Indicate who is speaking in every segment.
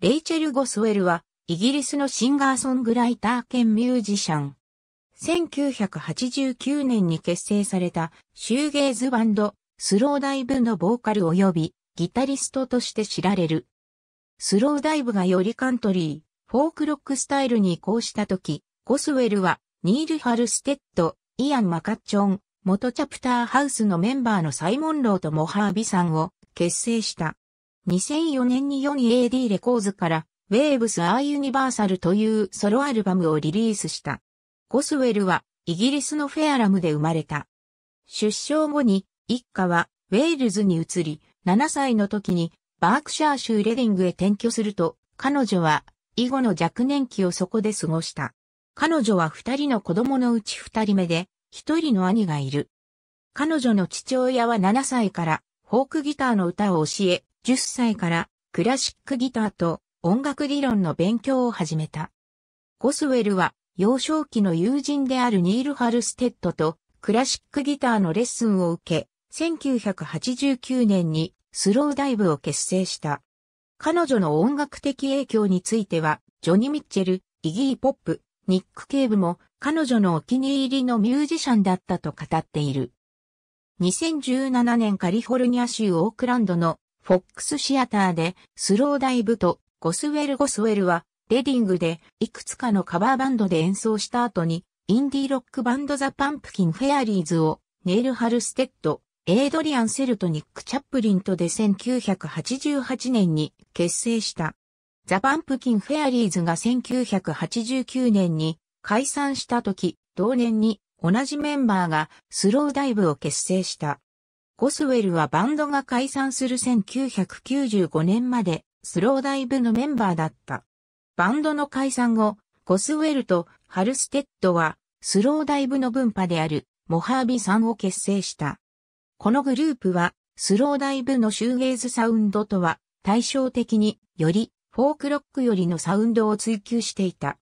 Speaker 1: レイチェル・ゴスウェルは、イギリスのシンガーソングライター兼ミュージシャン。1989年に結成されたシューゲーズバンド、スローダイブのボーカル及びギタリストとして知られる。スローダイブがよりカントリー、フォークロックスタイルに移行した時、ゴスウェルはニール・ハルステッド、イアン・マカッチョン、元チャプターハウスのメンバーのサイモンローとモハービさんを結成した。2004年に 4AD レコーズからウェーブス・アー・ユニバーサルというソロアルバムをリリースした。ゴスウェルはイギリスのフェアラムで生まれた。出生後に一家はウェールズに移り、7歳の時にバークシャー州レディングへ転居すると、彼女は以後の若年期をそこで過ごした。彼女は二人の子供のうち二人目で、一人の兄がいる。彼女の父親は7歳からフォークギターの歌を教え、10歳からクラシックギターと音楽理論の勉強を始めた。ゴスウェルは幼少期の友人であるニール・ハルステッドとクラシックギターのレッスンを受け、1989年にスローダイブを結成した。彼女の音楽的影響については、ジョニー・ミッチェル、イギー・ポップ、ニック・ケーブも彼女のお気に入りのミュージシャンだったと語っている。2017年カリフォルニア州オークランドのフォックスシアターでスローダイブとゴスウェル・ゴスウェルはレディングでいくつかのカバーバンドで演奏した後にインディーロックバンドザ・パンプキン・フェアリーズをネイル・ハルステッド、エイドリアン・セルとニック・チャップリンとで1988年に結成した。ザ・パンプキン・フェアリーズが1989年に解散した時、同年に同じメンバーがスローダイブを結成した。ゴスウェルはバンドが解散する1995年までスローダイブのメンバーだった。バンドの解散後、ゴスウェルとハルステッドはスローダイブの分派であるモハービ3を結成した。このグループはスローダイブのシューゲーズサウンドとは対照的によりフォークロックよりのサウンドを追求していた。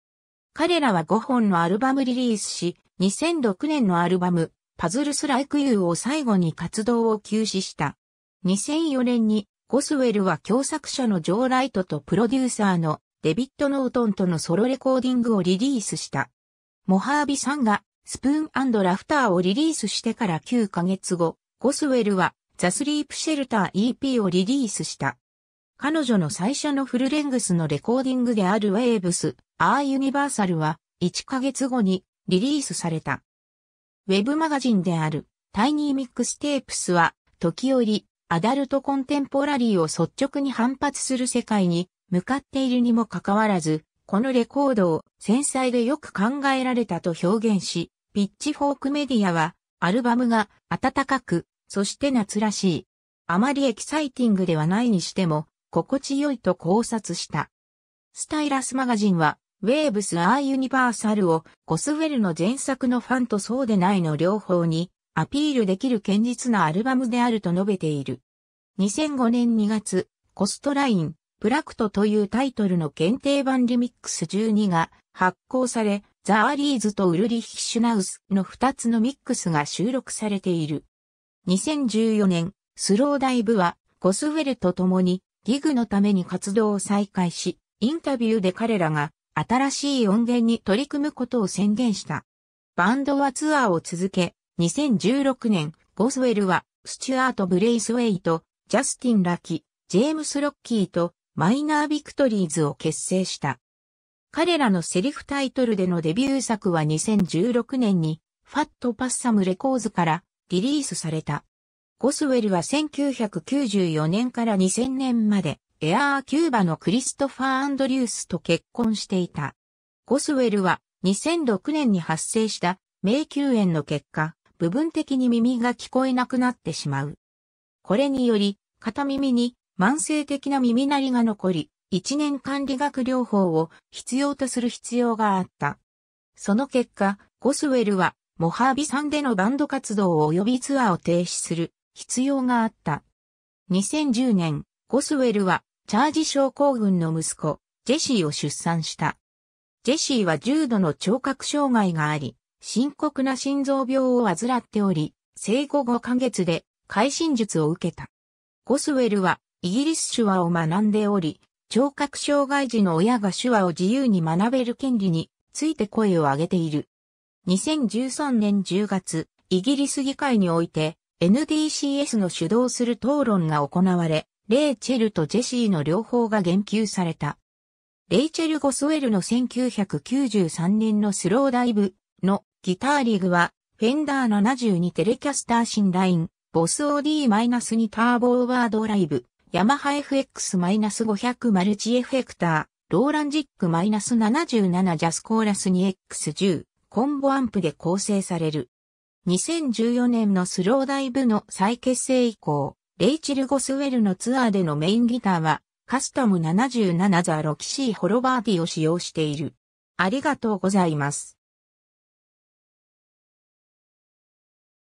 Speaker 1: 彼らは5本のアルバムリリースし、2006年のアルバム、 Puzzles Like You を最後に活動を休止した。2004年にゴスウェルは共作者のジョー・ライトとプロデューサーのデビッド・ノートンとのソロレコーディングをリリースした。モハービ3が Spoon and Rafter をリリースしてから9ヶ月後、ゴスウェルはザ・スリープ・シェルター EP をリリースした。彼女の最初のフルレングスのレコーディングである Waves Are Universal は1ヶ月後にリリースされた。ウェブマガジンであるタイニーミックステープスは時折アダルトコンテンポラリーを率直に反発する世界に向かっているにもかかわらず、このレコードを繊細でよく考えられたと表現し、ピッチフォークメディアはアルバムが暖かく、そして夏らしい。あまりエキサイティングではないにしても、心地よいと考察した。スタイラスマガジンは Waves Are Universal をゴスウェルの前作のファンとそうでないの両方にアピールできる堅実なアルバムであると述べている。2005年2月、コストライン、プラクトというタイトルの限定版リミックス12が発行され、ザ・アリーズとウルリヒ・シュナウスの2つのミックスが収録されている。2014年、スローダイブはゴスウェルと共にギグのために活動を再開し、インタビューで彼らが新しい音源に取り組むことを宣言した。バンドはツアーを続け、2016年、ゴスウェルは、スチュアート・ブレイスウェイと、ジャスティン・ラキ、ジェームス・ロッキーと、マイナー・ビクトリーズを結成した。彼らのセルフタイトルでのデビュー作は2016年に、ファット・パッサム・レコーズからリリースされた。ゴスウェルは1994年から2000年までエアーキューバのクリストファー・アンドリュースと結婚していた。ゴスウェルは2006年に発生した迷宮炎の結果、部分的に耳が聞こえなくなってしまう。これにより、片耳に慢性的な耳鳴りが残り、一年間理学療法を必要とする必要があった。その結果、ゴスウェルはモハービさんでのバンド活動及びツアーを停止する必要があった。2010年、ゴスウェルは、チャージ症候群の息子、ジェシーを出産した。ジェシーは重度の聴覚障害があり、深刻な心臓病を患っており、生後5ヶ月で、会心術を受けた。ゴスウェルは、イギリス手話を学んでおり、聴覚障害児の親が手話を自由に学べる権利について声を上げている。2013年10月、イギリス議会において NDCS の主導する討論が行われ、レイチェルとジェシーの両方が言及された。レイチェル・ゴスウェルの1993年のスローダイブのギターリグは、フェンダー72テレキャスター新ライン、ボス OD-2 ターボオーバードライブ、ヤマハ FX-500 マルチエフェクター、ローランド JC-77 ジャズコーラス 2X10 コンボアンプで構成される。2014年のスローダイブの再結成以降、レイチェル・ゴスウェルのツアーでのメインギターは、カスタム77ザ・ロキシー・ホロバーティを使用している。ありがとうございます。